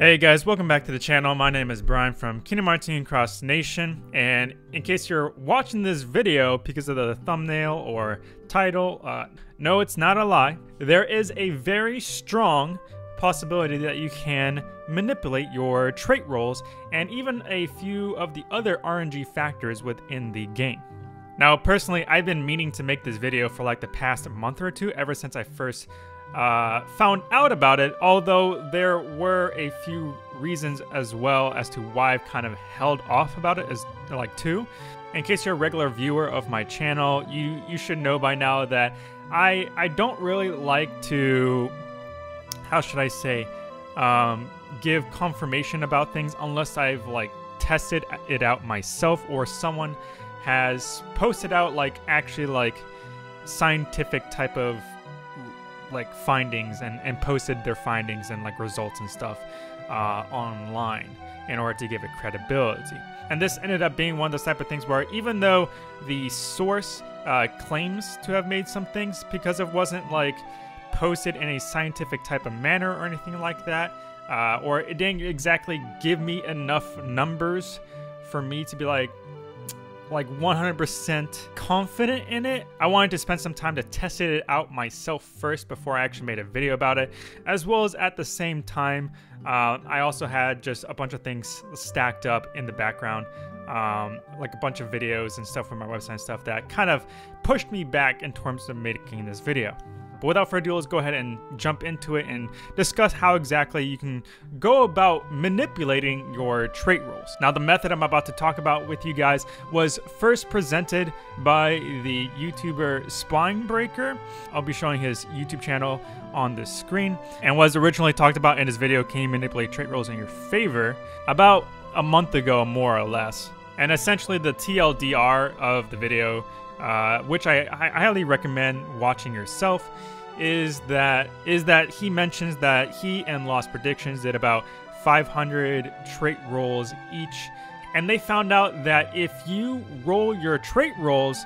Hey guys, welcome back to the channel. My name is Brian from Kingdom Hearts Union Cross Nation, and in case you're watching this video because of the thumbnail or title, uh, no, it's not a lie. There is a very strong possibility that you can manipulate your trait rolls and even a few of the other RNG factors within the game. Now, personally, I've been meaning to make this video for like the past month or two, ever since I first uh, found out about it, although there were a few reasons as well as to why I've kind of held off about it as like two. In case you're a regular viewer of my channel, you you should know by now that I I don't really like to how should I say um, give confirmation about things unless I've like tested it out myself or someone has posted out like actually like scientific type of like findings and, and posted their findings and like results and stuff uh, online in order to give it credibility. And this ended up being one of those type of things where even though the source uh, claims to have made some things because it wasn't like posted in a scientific type of manner or anything like that, uh, or it didn't exactly give me enough numbers for me to be like, like 100% confident in it. I wanted to spend some time to test it out myself first before I actually made a video about it, as well as at the same time, uh, I also had just a bunch of things stacked up in the background, um, like a bunch of videos and stuff from my website and stuff that kind of pushed me back in terms of making this video. But without further ado, let's go ahead and jump into it and discuss how exactly you can go about manipulating your trait rolls. Now, the method I'm about to talk about with you guys was first presented by the YouTuber Spinebreaker. I'll be showing his YouTube channel on the screen and was originally talked about in his video, Can You Manipulate Trait Rolls in Your Favor? about a month ago, more or less. And essentially, the TLDR of the video uh, which I, I, highly recommend watching yourself, is that is that he mentions that he and Lost Predictions did about 500 trait rolls each, and they found out that if you roll your trait rolls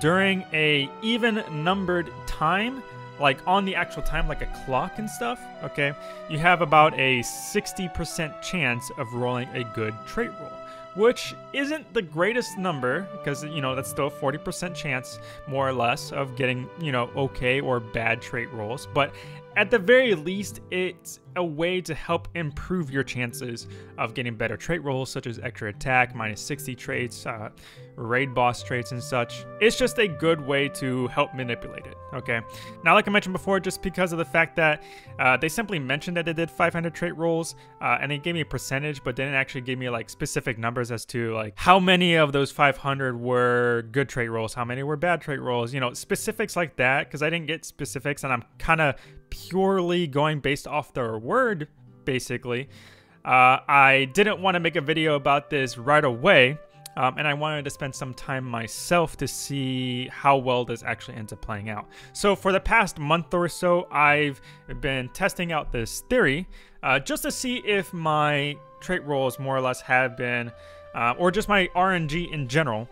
during a even numbered time, like on the actual time, like a clock and stuff, okay, you have about a 60% chance of rolling a good trait roll which isn't the greatest number because you know that's still a 40% chance more or less of getting you know okay or bad trait rolls but at the very least it's a way to help improve your chances of getting better trait rolls such as extra attack, minus 60 traits, uh, raid boss traits and such. It's just a good way to help manipulate it, okay? Now, like I mentioned before, just because of the fact that uh, they simply mentioned that they did 500 trait rolls uh, and they gave me a percentage, but didn't actually give me like specific numbers as to like how many of those 500 were good trait rolls, how many were bad trait rolls, you know, specifics like that, because I didn't get specifics and I'm kind of purely going based off their word, basically. Uh, I didn't want to make a video about this right away, um, and I wanted to spend some time myself to see how well this actually ends up playing out. So for the past month or so, I've been testing out this theory uh, just to see if my trait rolls more or less have been, uh, or just my RNG in general,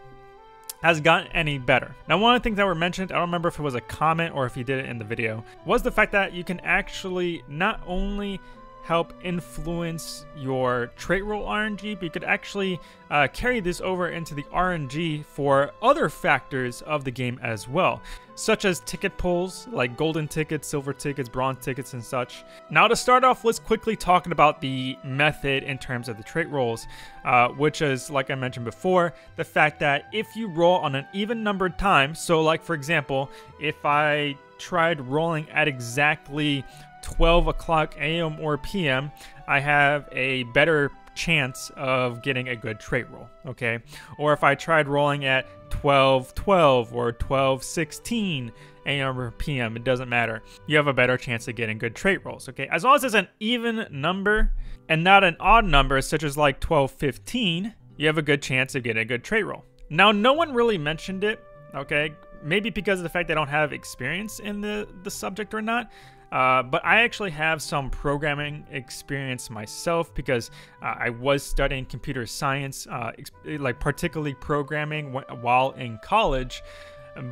has gotten any better. Now, one of the things that were mentioned, I don't remember if it was a comment or if he did it in the video, was the fact that you can actually not only help influence your trait roll RNG, but you could actually uh, carry this over into the RNG for other factors of the game as well, such as ticket pulls like golden tickets, silver tickets, bronze tickets, and such. Now, to start off, let's quickly talk about the method in terms of the trait rolls, uh, which is, like I mentioned before, the fact that if you roll on an even numbered time, so like for example, if I tried rolling at exactly 12 o'clock a.m. or p.m., I have a better chance of getting a good trait roll, okay? Or if I tried rolling at 12 12 or 12 16 a.m. or p.m., it doesn't matter. You have a better chance of getting good trait rolls, okay? As long as it's an even number and not an odd number, such as like 12 15, you have a good chance of getting a good trait roll. Now, no one really mentioned it, okay? Maybe because of the fact they don't have experience in the, the subject or not. Uh, but I actually have some programming experience myself because uh, I was studying computer science, uh, like particularly programming while in college.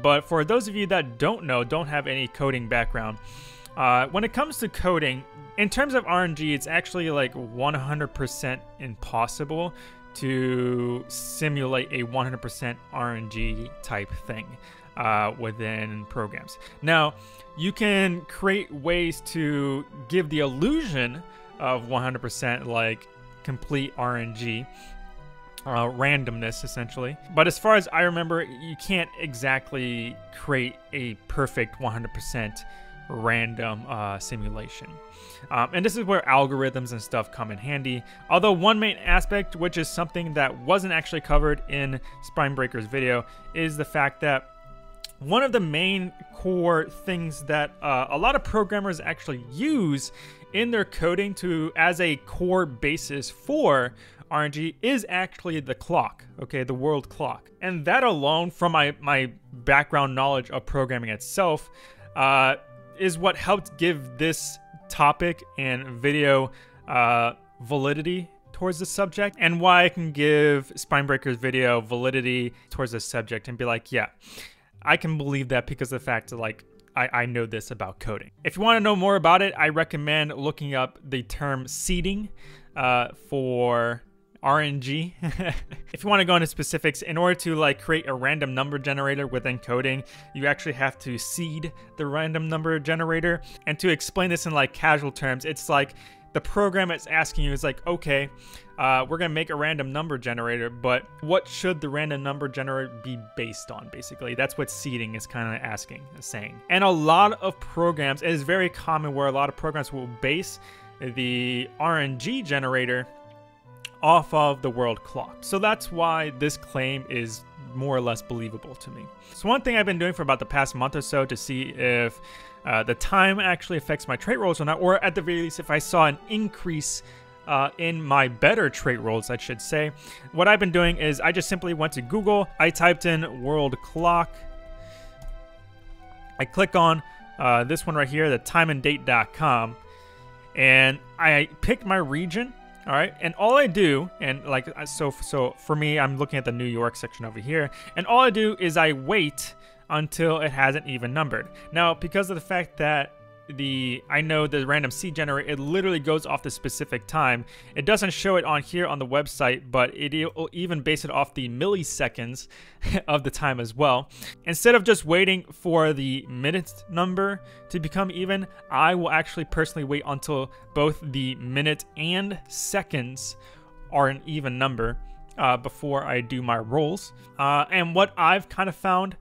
But for those of you that don't know, don't have any coding background, Uh, when it comes to coding, in terms of RNG, it's actually like 100% impossible to simulate a 100% RNG type thing uh, within programs. Now, you can create ways to give the illusion of 100% like complete RNG. Uh, randomness essentially. But as far as I remember, you can't exactly create a perfect 100% random uh, simulation. Um, and this is where algorithms and stuff come in handy. Although one main aspect, which is something that wasn't actually covered in Spinebreaker's video, is the fact that one of the main core things that uh, a lot of programmers actually use in their coding to as a core basis for RNG is actually the clock, okay, the world clock. And that alone, from my, my background knowledge of programming itself, uh, is what helped give this topic and video uh, validity towards the subject and why I can give Spinebreaker's video validity towards the subject and be like, yeah, I can believe that because of the fact that like I, I know this about coding. If you want to know more about it, I recommend looking up the term seeding uh, for RNG. if you want to go into specifics, in order to like create a random number generator within coding, you actually have to seed the random number generator. And to explain this in like casual terms, it's like the program it's asking you is like, okay, uh, we're gonna make a random number generator, but what should the random number generator be based on? Basically, that's what seeding is kind of asking, saying. And a lot of programs, it is very common where a lot of programs will base the RNG generator off of the world clock. So that's why this claim is more or less believable to me. So one thing I've been doing for about the past month or so to see if uh, the time actually affects my trait rolls or not, or at the very least if I saw an increase uh, in my better trait rolls, I should say. What I've been doing is I just simply went to Google, I typed in world clock, I click on uh, this one right here, the timeanddate.com, and I picked my region all right, and all I do, and like so, so for me, I'm looking at the New York section over here, and all I do is I wait until it hasn't even numbered. Now, because of the fact that the I know the random seed generator it literally goes off the specific time. It doesn't show it on here on the website, but it will even base it off the milliseconds of the time as well. Instead of just waiting for the minute number to become even, I will actually personally wait until both the minute and seconds are an even number uh, before I do my rolls. Uh, and what I've kind of found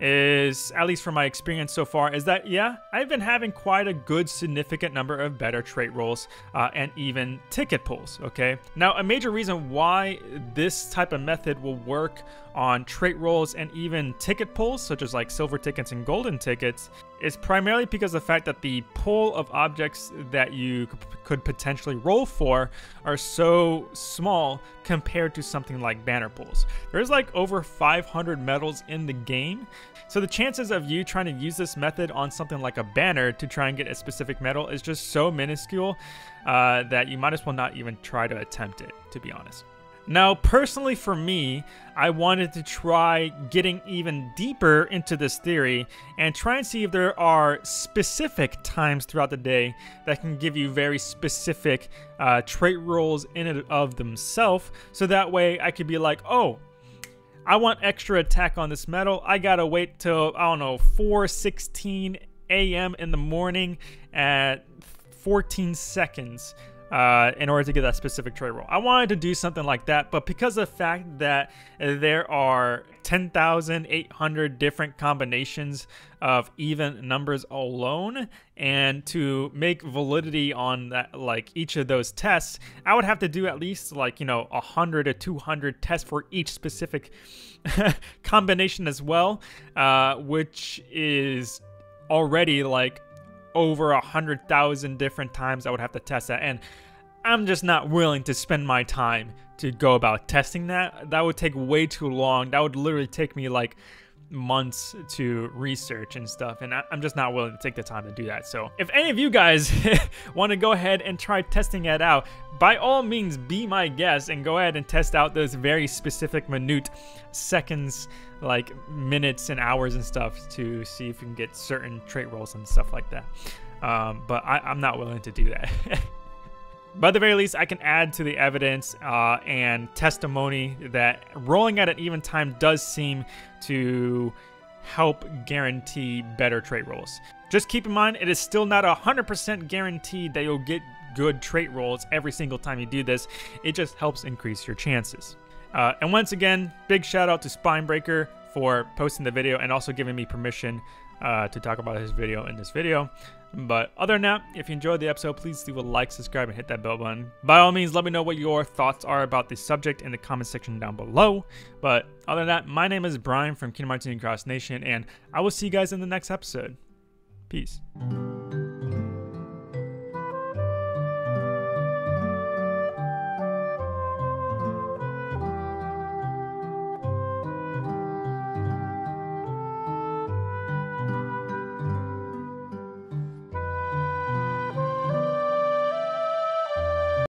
is, at least from my experience so far, is that yeah, I've been having quite a good significant number of better trait rolls uh, and even ticket pulls. Okay, now a major reason why this type of method will work on trait rolls and even ticket pulls, such as like silver tickets and golden tickets, is primarily because the fact that the pool of objects that you could potentially roll for are so small compared to something like banner pulls. There's like over 500 medals in the game, so the chances of you trying to use this method on something like a banner to try and get a specific medal is just so minuscule uh, that you might as well not even try to attempt it, to be honest. Now, personally for me, I wanted to try getting even deeper into this theory and try and see if there are specific times throughout the day that can give you very specific uh, trait rolls in and of themselves. So that way I could be like, oh, I want extra attack on this medal. I gotta wait till, I don't know, 4.16 a.m. in the morning at 14 seconds uh, in order to get that specific trait roll. I wanted to do something like that, but because of the fact that there are 10,800 different combinations of even numbers alone, and to make validity on that, like each of those tests, I would have to do at least like, you know, 100 to 200 tests for each specific combination as well, uh, which is already like over a hundred thousand different times I would have to test that. And I'm just not willing to spend my time to go about testing that. That would take way too long. That would literally take me like months to research and stuff and I'm just not willing to take the time to do that so if any of you guys want to go ahead and try testing it out by all means be my guest and go ahead and test out those very specific minute seconds like minutes and hours and stuff to see if you can get certain trait rolls and stuff like that. um, but I, I'm not willing to do that. At the very least, I can add to the evidence uh, and testimony that rolling at an even time does seem to help guarantee better trait rolls. Just keep in mind, it is still not 100% guaranteed that you'll get good trait rolls every single time you do this. It just helps increase your chances. Uh, and once again, big shout out to Spinebreaker for posting the video and also giving me permission uh, to talk about his video in this video. But other than that, if you enjoyed the episode, please leave a like, subscribe, and hit that bell button. By all means, let me know what your thoughts are about this subject in the comment section down below. But other than that, my name is Brian from Kingdom Hearts Cross Nation, and I will see you guys in the next episode. Peace.